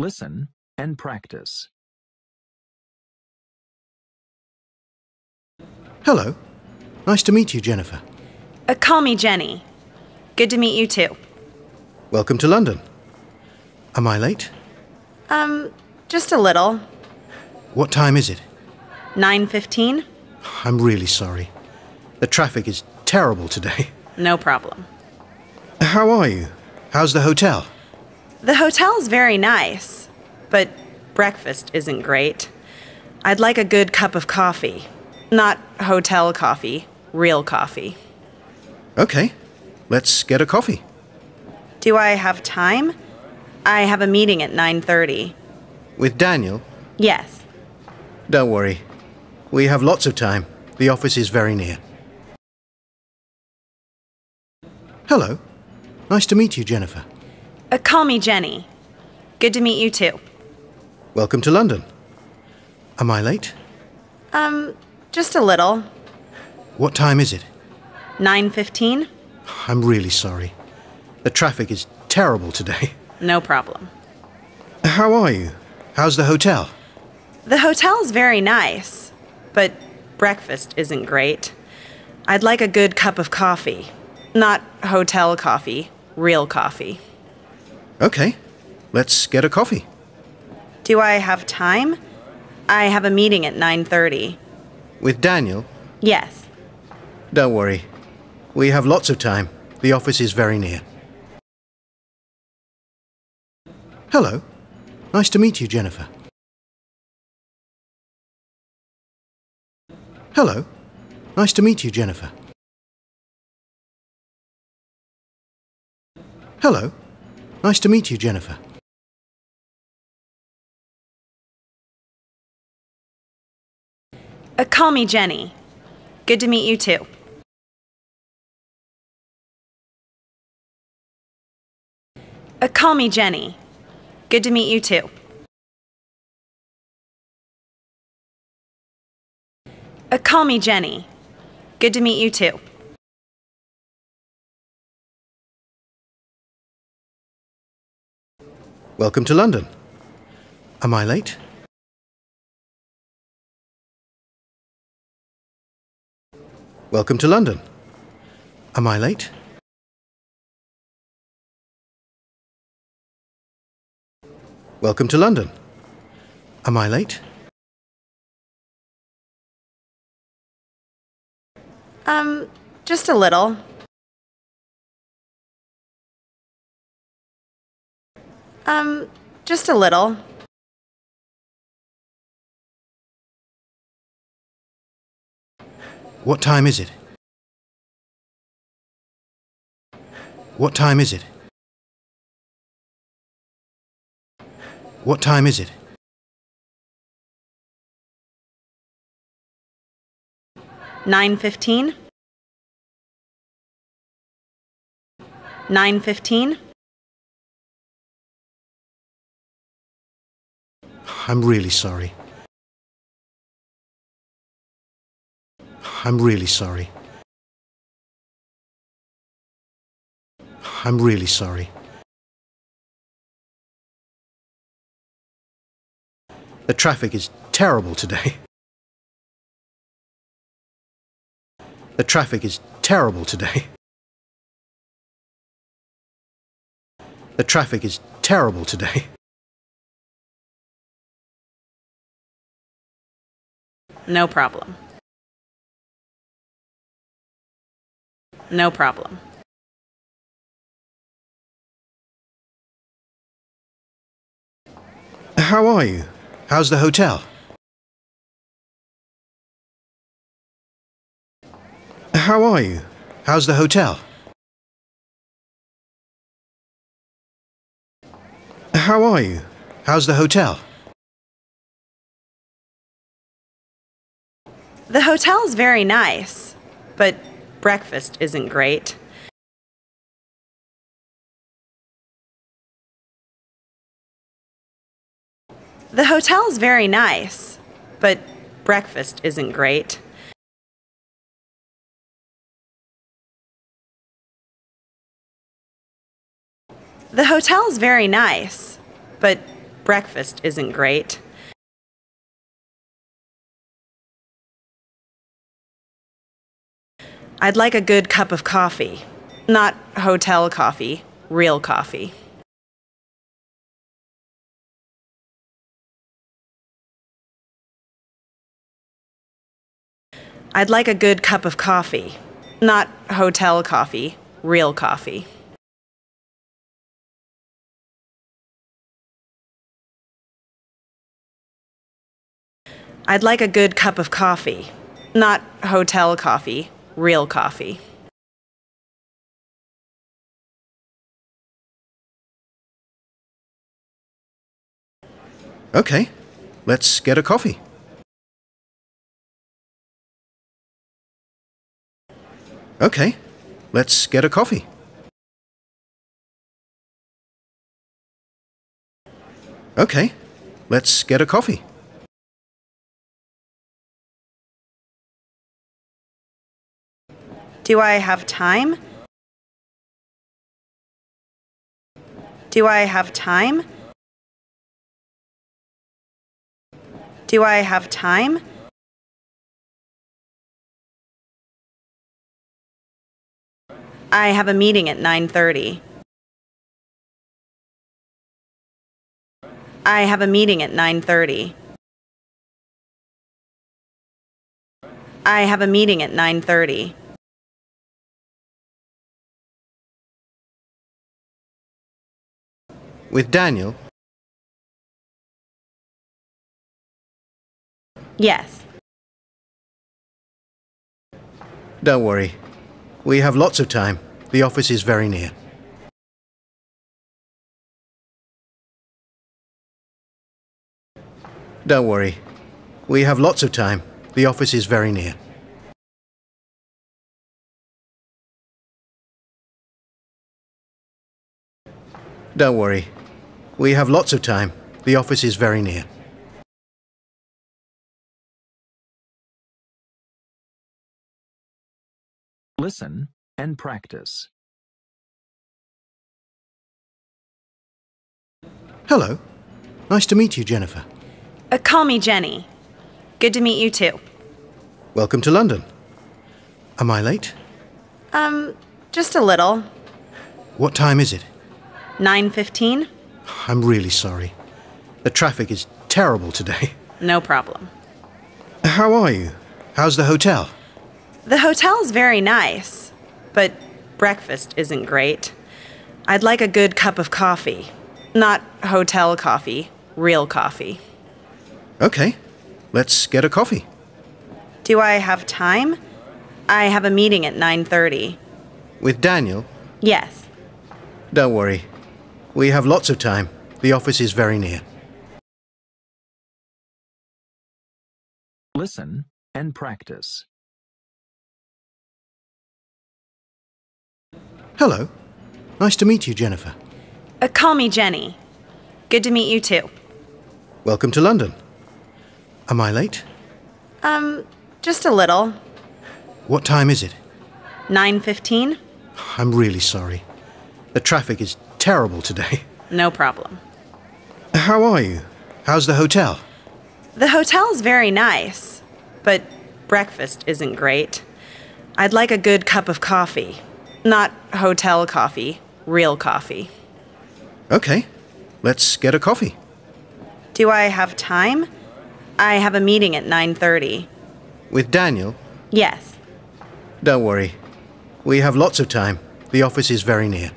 Listen and practice. Hello. Nice to meet you, Jennifer. Uh, call me Jenny. Good to meet you too. Welcome to London. Am I late? Um, just a little. What time is it? 9:15? I'm really sorry. The traffic is terrible today. No problem. How are you? How's the hotel? The hotel's very nice, but breakfast isn't great. I'd like a good cup of coffee. Not hotel coffee, real coffee. Okay. Let's get a coffee. Do I have time? I have a meeting at 9:30. With Daniel? Yes. Don't worry. We have lots of time. The office is very near. Hello. Nice to meet you, Jennifer. Uh, call me Jenny. Good to meet you too. Welcome to London. Am I late? Um, just a little. What time is it? 9:15? I'm really sorry. The traffic is terrible today. No problem. How are you? How's the hotel? The hotel's very nice, but breakfast isn't great. I'd like a good cup of coffee. Not hotel coffee, real coffee. Okay. Let's get a coffee. Do I have time? I have a meeting at 9:30. With Daniel? Yes. Don't worry. We have lots of time. The office is very near. Hello. Nice to meet you, Jennifer. Hello. Nice to meet you, Jennifer. Hello. Nice to meet you, Jennifer. Uh, call me Jenny. Good to meet you too. Uh, call me Jenny. Good to meet you too. Uh, call me Jenny. Good to meet you too. Welcome to London. Am I late? Welcome to London. Am I late? Welcome to London. Am I late? Um, just a little. Um, just a little. What time is it? What time is it? What time is it? Nine fifteen. Nine fifteen. I'm really sorry. I'm really sorry. I'm really sorry. The traffic is terrible today. The traffic is terrible today. The traffic is terrible today. No problem. No problem. How are you? How's the hotel? How are you? How's the hotel? How are you? How's the hotel? The hotel's very nice, but breakfast isn't great. The hotel's very nice, but breakfast isn't great. The hotel's very nice, but breakfast isn't great. I'd like a good cup of coffee. Not hotel coffee, real coffee. I'd like a good cup of coffee. Not hotel coffee, real coffee. I'd like a good cup of coffee. Not hotel coffee, real coffee. Okay, let's get a coffee. Okay, let's get a coffee. Okay, let's get a coffee. Do I have time? Do I have time? Do I have time? I have a meeting at 9:30. I have a meeting at 9:30. I have a meeting at 9:30. With Daniel? Yes. Don't worry. We have lots of time. The office is very near. Don't worry. We have lots of time. The office is very near. Don't worry. We have lots of time. The office is very near. Listen and practice. Hello. Nice to meet you, Jennifer. Uh, call me Jenny. Good to meet you too. Welcome to London. Am I late? Um, just a little. What time is it? 9:15? I'm really sorry. The traffic is terrible today. No problem. How are you? How's the hotel? The hotel's very nice, but breakfast isn't great. I'd like a good cup of coffee. Not hotel coffee, real coffee. Okay, let's get a coffee. Do I have time? I have a meeting at 9:30. With Daniel? Yes. Don't worry. We have lots of time. The office is very near. Listen and practice. Hello. Nice to meet you, Jennifer. Uh, call me Jenny. Good to meet you too. Welcome to London. Am I late? Um, just a little. What time is it? 9:15? I'm really sorry. The traffic is terrible today. No problem. How are you? How's the hotel? The hotel's very nice, but breakfast isn't great. I'd like a good cup of coffee. Not hotel coffee, real coffee. Okay, let's get a coffee. Do I have time? I have a meeting at 9:30. With Daniel? Yes. Don't worry. We have lots of time. The office is very near.